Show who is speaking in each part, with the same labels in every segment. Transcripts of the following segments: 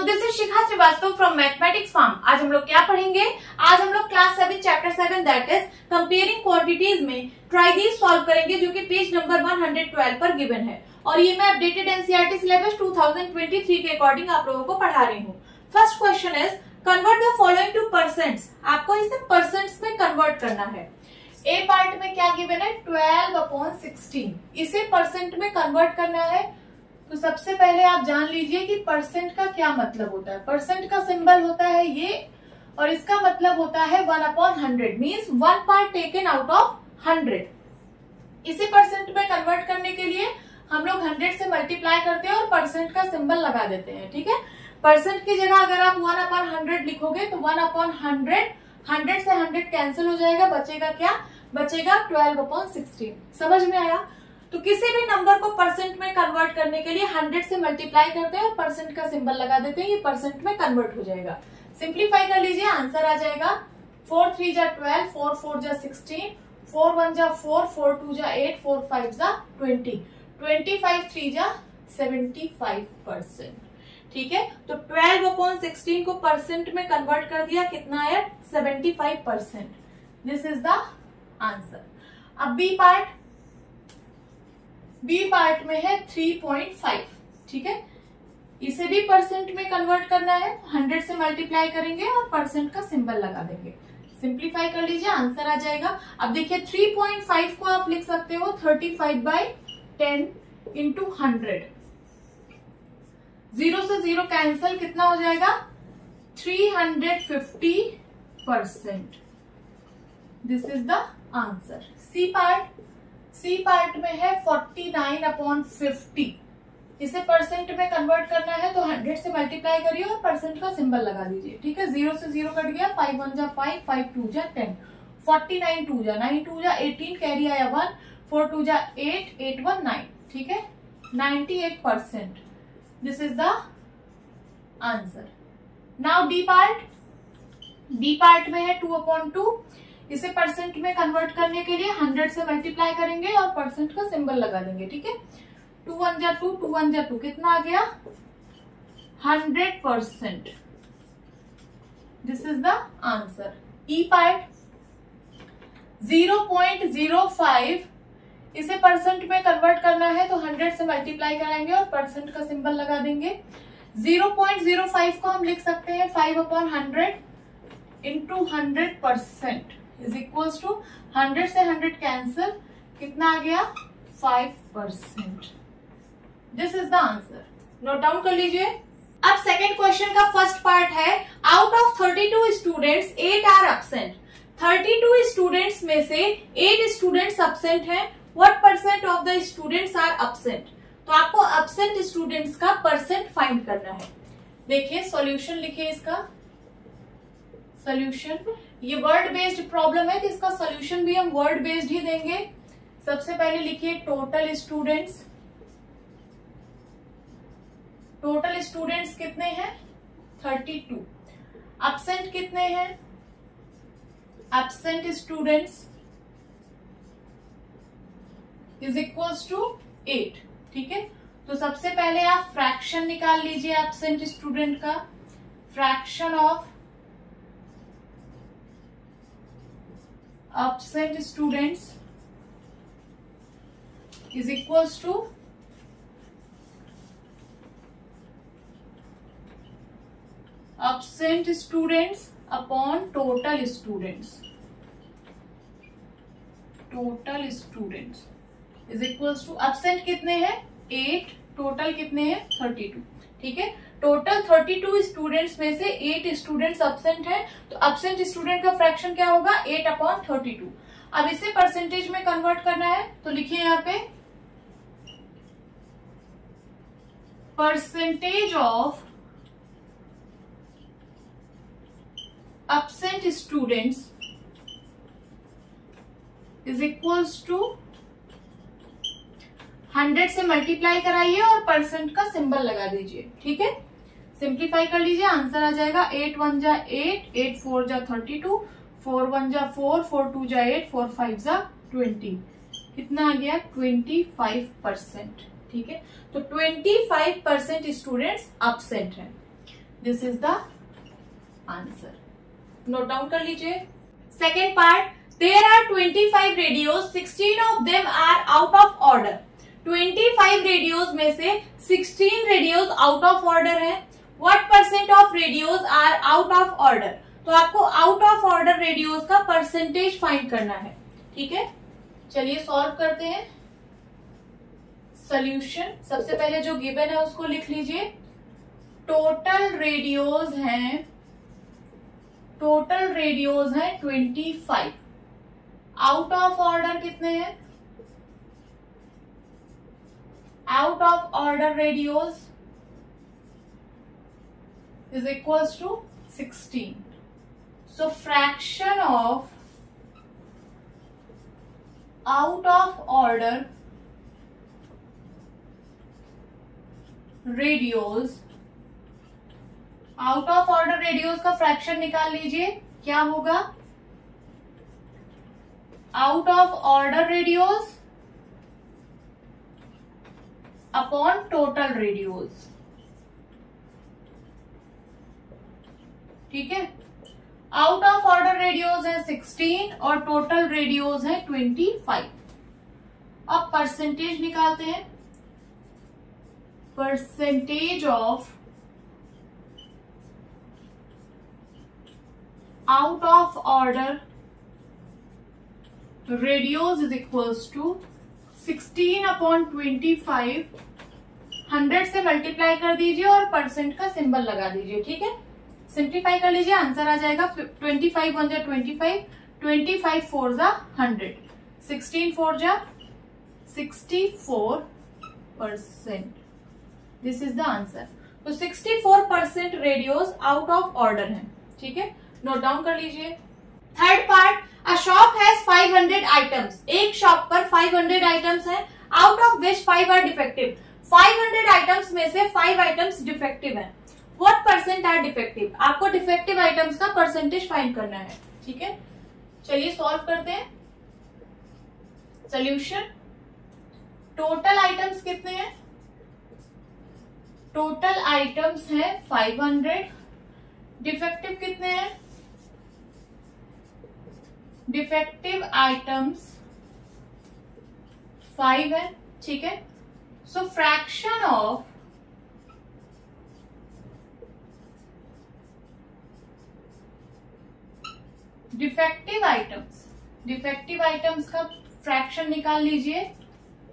Speaker 1: This is Shikha Srivastava from mathematics farm आज हम लोग क्या पढ़ेंगे? आज हम लोग class seven chapter seven that is comparing quantities में ट्राई दीज सॉल्व करेंगे, जो कि पेज नंबर 112 पर गिवन है। और ये मैं अपडेटेड एनसीईआरटी सिलेबस 2023 के अकॉर्डिंग आप लोगों को पढ़ा रही हूँ। First question is convert the following to percents आपको इसे परसेंट्स में कन्वर्ट करना है। ए पार्ट में क्या गिवन है? ट्वेल्व अपॉन सिक्सटीन इसे परसेंट में कन्वर्ट करना है। तो सबसे पहले आप जान लीजिए कि परसेंट का क्या मतलब होता है। परसेंट का सिंबल होता है ये, और इसका मतलब होता है one upon hundred means one part taken out of hundred इसे परसेंट में कन्वर्ट करने के लिए हम लोग हंड्रेड से मल्टीप्लाई करते हैं और परसेंट का सिंबल लगा देते हैं, ठीक है? परसेंट की जगह अगर आप वन अपॉन हंड्रेड लिखोगे तो वन अपॉन हंड्रेड हंड्रेड से हंड्रेड कैंसिल हो जाएगा, बचेगा क्या? बचेगा ट्वेल्व अपॉन सिक्सटीन समझ में आया? तो किसी भी नंबर को परसेंट में कन्वर्ट करने के लिए हंड्रेड से मल्टीप्लाई करते हैं और परसेंट का सिंबल लगा देते हैं, ये परसेंट में कन्वर्ट हो जाएगा। सिंप्लीफाई कर लीजिए आंसर आ जाएगा। फोर थ्री जा ट्वेल्व फोर फोर जा सिक्सटीन फोर वन जा फोर फोर टू जा एट फोर फाइव जा ट्वेंटी ट्वेंटी फाइव थ्री जा सेवेंटी फाइव परसेंट ठीक है? तो ट्वेल्व अपॉन सिक्सटीन को परसेंट में कन्वर्ट कर दिया, कितना है seventy five percent this is the answer अब बी पार्ट बी पार्ट में है 3.5 ठीक है? इसे भी परसेंट में कन्वर्ट करना है 100 से मल्टीप्लाई करेंगे और परसेंट का सिंबल लगा देंगे। सिंप्लीफाई कर लीजिए आंसर आ जाएगा। अब देखिए 3.5 को आप लिख सकते हो 35 five by ten into hundred zero से ज़ीरो कैंसिल कितना हो जाएगा? 350 percent this is the answer C part C part में है 49 नाइन अपॉन फिफ्टी इसे परसेंट में कन्वर्ट करना है तो 100 से मल्टीप्लाई करिए और परसेंट का सिंबल लगा दीजिए, ठीक है? ज़ीरो से ज़ीरो कट गया फाइव वन जा फाइव फाइव टू जा टेन फोर्टी नाइन टू जा नाइन टू जा एटीन कैरी आया वन फोर टू जा एट एट वन नाइन ठीक है? Ninety eight percent this is the answer now D part D part में है टू अपॉन टू इसे परसेंट में कन्वर्ट करने के लिए हंड्रेड से मल्टीप्लाई करेंगे और परसेंट का सिंबल लगा देंगे, ठीक है? टू वन जा टू टू वन जा टू कितना आ गया? Hundred percent this is the answer E part zero point zero five इसे परसेंट में कन्वर्ट करना है तो हंड्रेड से मल्टीप्लाई कराएँगे और परसेंट का सिंबल लगा देंगे। ज़ीरो पॉइंट ज़ीरो फाइव को हम लिख सकते हैं five upon hundred into hundred percent is equals to hundred से हंड्रेड कैंसिल कितना आ गया? Five percent this is the answer note down कर लीजिए। अब सेकेंड क्वेश्चन का फ़र्स्ट पार्ट है out of thirty two students eight are absent thirty two students में से एट स्टूडेंट्स अपसेंट हैं. What percent of the students are absent तो आपको अपसेंट स्टूडेंट्स का परसेंट फाइंड करना है। देखिए सॉल्यूशन लिखिए इसका। सॉल्यूशन ये वर्ड बेस्ड प्रॉब्लम है तो इसका सोल्यूशन भी हम वर्ड बेस्ड ही देंगे। सबसे पहले लिखिए टोटल स्टूडेंट्स टोटल स्टूडेंट्स कितने हैं? थर्टी टू एबसेंट कितने हैं? Absent students is equals to eight ठीक है? तो सबसे पहले आप फ्रैक्शन निकाल लीजिए एबसेंट स्टूडेंट का। Fraction of absent students is equals to absent students upon total students total students is equals to absent कितने हैं एट टोटल कितने हैं थर्टी टू ठीक है टोटल 32 स्टूडेंट्स में से 8 स्टूडेंट्स अब्सेंट हैं। तो अब्सेंट स्टूडेंट का फ्रैक्शन क्या होगा? 8 अपॉन थर्टी अब इसे परसेंटेज में कन्वर्ट करना है तो लिखिए यहाँ पे। Percentage of absent students is equals to hundred से मल्टीप्लाई कराइए और परसेंट का सिंबल लगा दीजिए। ठीक है? सिंप्लीफाई कर लीजिए आंसर आ जाएगा एट वन जा एट एट फोर जा थर्टी टू फोर वन जा फोर फोर टू जा एट फोर फाइव जा ट्वेंटी कितना आ गया? ट्वेंटी फाइव परसेंट ठीक है? तो twenty five percent students upset है। This is the answer note down कर लीजिए। Second part there are twenty five radio sixteen of them are out of order twenty five radios में से sixteen radios out of order है। What percent of radios are out of order तो आपको out of order radios का percentage find करना है। ठीक है? चलिए सॉल्व करते हैं। सोल्यूशन सबसे पहले जो गिवन है, उसको लिख लीजिए। टोटल रेडियोज हैं टोटल रेडियोज हैं twenty five out of order कितने हैं? Out of order radios is equals to sixteen so fraction of out of order radios out of order radios का फ्रैक्शन निकाल लीजिए, क्या होगा? Out of order radios upon total radios ठीक है? Out of order radios है 16 और total radios है 25 अब परसेंटेज निकालते हैं. Percentage of out of order radios is equals to 16 upon twenty five hundred से मल्टीप्लाई कर दीजिए और परसेंट का सिंबल लगा दीजिए, ठीक है? सिंप्लीफाई कर लीजिए आंसर आ जाएगा ट्वेंटी फाइव वन जा twenty five twenty five four जा हंड्रेड सिक्सटीन फोर जा sixty four percent this is the answer तो sixty four percent radios out of order है, ठीक है? नोट डाउन कर लीजिए। Third part a shop has 500 items एक शॉप पर 500 आइटम्स है out of which five are defective 500 items में से फाइव आइटम्स डिफेक्टिव है। व्हाट परसेंट आर डिफेक्टिव आपको डिफेक्टिव आइटम्स का परसेंटेज फाइंड करना है, ठीक है? चलिए सॉल्व करते हैं। सोल्यूशन टोटल आइटम्स कितने हैं? टोटल आइटम्स है 500 डिफेक्टिव कितने हैं? डिफेक्टिव आइटम्स फाइव है, ठीक है? So fraction of defective items defective items का फ्रैक्शन निकाल लीजिए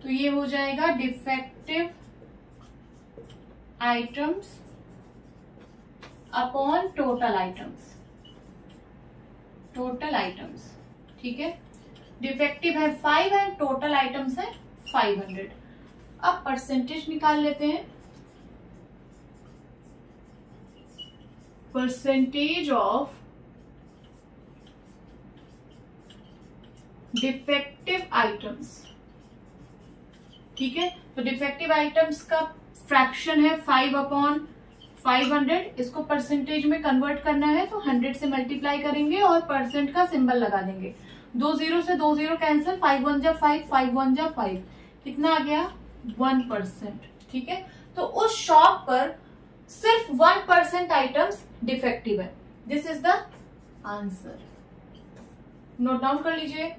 Speaker 1: तो ये हो जाएगा defective items upon total items total items ठीक है? डिफेक्टिव है फाइव एंड टोटल आइटम्स है फाइव हंड्रेड अब परसेंटेज निकाल लेते हैं। परसेंटेज ऑफ़ डिफेक्टिव आइटम्स ठीक है? तो डिफेक्टिव आइटम्स का फ्रैक्शन है फाइव अपॉन फाइव हंड्रेड इसको परसेंटेज में कन्वर्ट करना है तो हंड्रेड से मल्टीप्लाई करेंगे और परसेंट का सिंबल लगा देंगे। दो ज़ीरो से दो ज़ीरो कैंसिल फाइव वन जा फाइव फाइव वन जा फाइव कितना आ गया? वन परसेंट ठीक है? तो उस शॉप पर सिर्फ़ वन परसेंट आइटम्स डिफेक्टिव है। This is the answer note down कर लीजिए।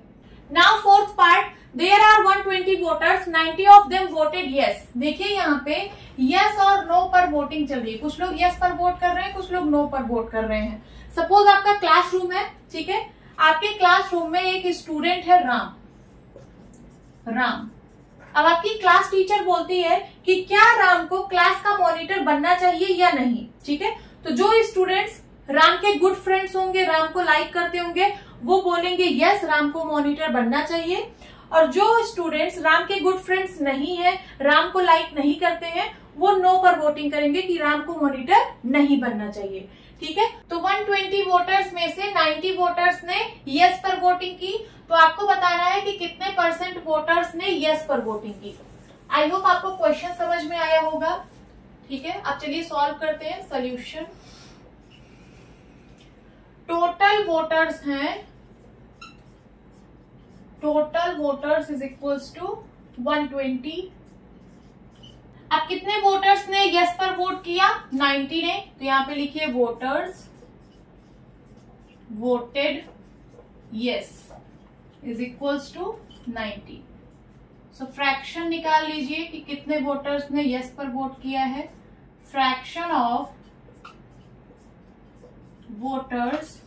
Speaker 1: Now fourth part there are 120 voters 90 of them voted yes देखिए यहाँ पे यस और नो पर वोटिंग चल रही है। कुछ लोग यस पर वोट कर रहे हैं, कुछ लोग नो पर वोट कर रहे हैं। सपोज़ आपका क्लासरूम है, ठीक है? आपके क्लासरूम में एक स्टूडेंट है राम। राम। अब आपकी क्लास टीचर बोलती है कि क्या राम को क्लास का मॉनिटर बनना चाहिए या नहीं, ठीक है? तो जो स्टूडेंट्स राम के गुड फ्रेंड्स होंगे, राम को लाइक करते होंगे वो बोलेंगे यस राम को मॉनिटर बनना चाहिए। और जो स्टूडेंट्स राम के गुड फ्रेंड्स नहीं है, राम को लाइक नहीं करते हैं, वो नो पर वोटिंग करेंगे कि राम को मॉनिटर नहीं बनना चाहिए। ठीक है? तो 120 वोटर्स में से 90 वोटर्स ने यस पर वोटिंग की। तो आपको बताना है कि कितने परसेंट वोटर्स ने यस पर वोटिंग की। आई होप आपको क्वेश्चन समझ में आया होगा। ठीक है? अब चलिए सॉल्व करते हैं सोल्यूशन टोटल वोटर्स हैं total voters is equals to 120 अब कितने वोटर्स ने यस पर वोट किया? 90 ने। तो यहाँ पे लिखिए voters voted yes is equals to 90 so fraction निकाल लीजिए कि कितने वोटर्स ने यस पर वोट किया है। Fraction of voters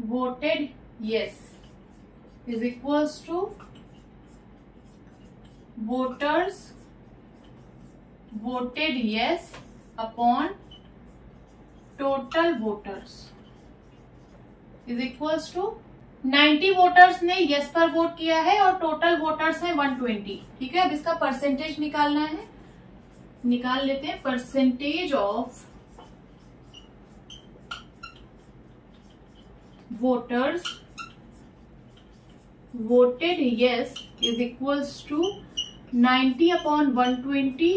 Speaker 1: voted yes. Is equals to voters voted yes upon total voters. Is equals to 90 voters ने यस पर वोट किया है और टोटल वोटर्स है 120 ठीक है? अब इसका परसेंटेज निकालना है। निकाल लेते हैं। Percentage of voters voted yes is equals to 90 upon 120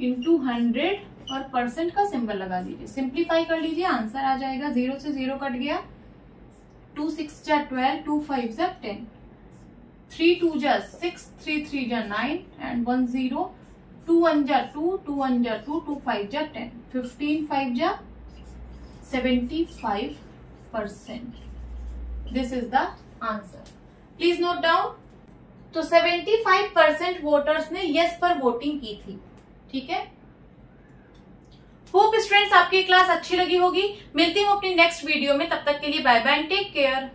Speaker 1: into hundred और परसेंट का सिंबल लगा दीजिए। सिंप्लीफाई कर लीजिए आंसर आ जाएगा। ज़ीरो से ज़ीरो कट गया। टू सिक्स जा ट्वेल्व टू फाइव जा टेन थ्री टू जा सिक्स थ्री थ्री जा nine and one zero two one जा टू टू वन जा टू टू फाइव जा टेन फिफ्टीन फाइव जा seventy five percent this is the answer please note down तो 75 percent voters ने yes पर voting की थी. ठीक है? होप स्टूडेंट्स आपकी क्लास अच्छी लगी होगी. मिलती हूँ अपनी नेक्स्ट वीडियो में. तब तक के लिए बाय बाय टेक केयर